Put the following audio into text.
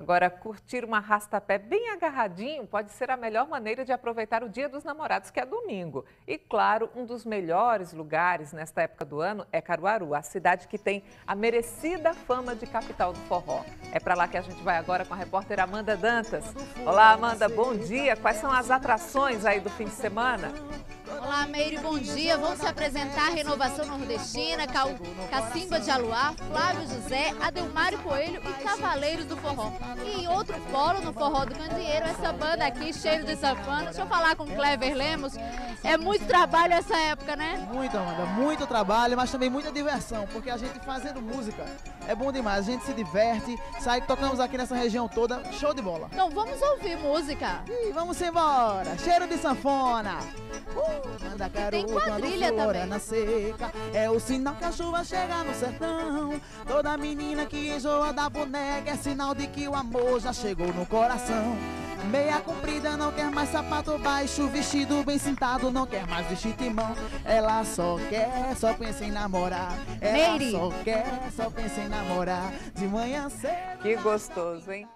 Agora, curtir uma rastapé bem agarradinho pode ser a melhor maneira de aproveitar o Dia dos Namorados, que é domingo. E, claro, um dos melhores lugares nesta época do ano é Caruaru, a cidade que tem a merecida fama de capital do forró. É para lá que a gente vai agora com a repórter Amanda Dantas. Olá, Amanda, bom dia. Quais são as atrações aí do fim de semana? Olá, Meire, bom dia. Vamos se apresentar Renovação Nordestina, Cacimba de Aluá, Flávio José, Adelmário Coelho e Cavaleiros do Forró. E outro polo no Forró do Candeeiro, essa banda aqui, cheio de safana. Deixa eu falar com o Clever Lemos. É muito trabalho essa época, né? Muito, Amanda, muito trabalho, mas também muita diversão, porque a gente fazendo música é bom demais. A gente se diverte, sai, tocamos aqui nessa região toda, show de bola. Então vamos ouvir música. E vamos embora, cheiro de sanfona. Tem quadrilha também. Na seca, é o sinal que a chuva chega no sertão. Toda menina que enjoa da boneca é sinal de que o amor já chegou no coração. Meia comprida, não quer mais sapato baixo Vestido bem sentado, não quer mais vestir timão Ela só quer, só pensa em namorar Ela Meire. só quer, só pensa em namorar De manhã cedo Que gostoso, hein?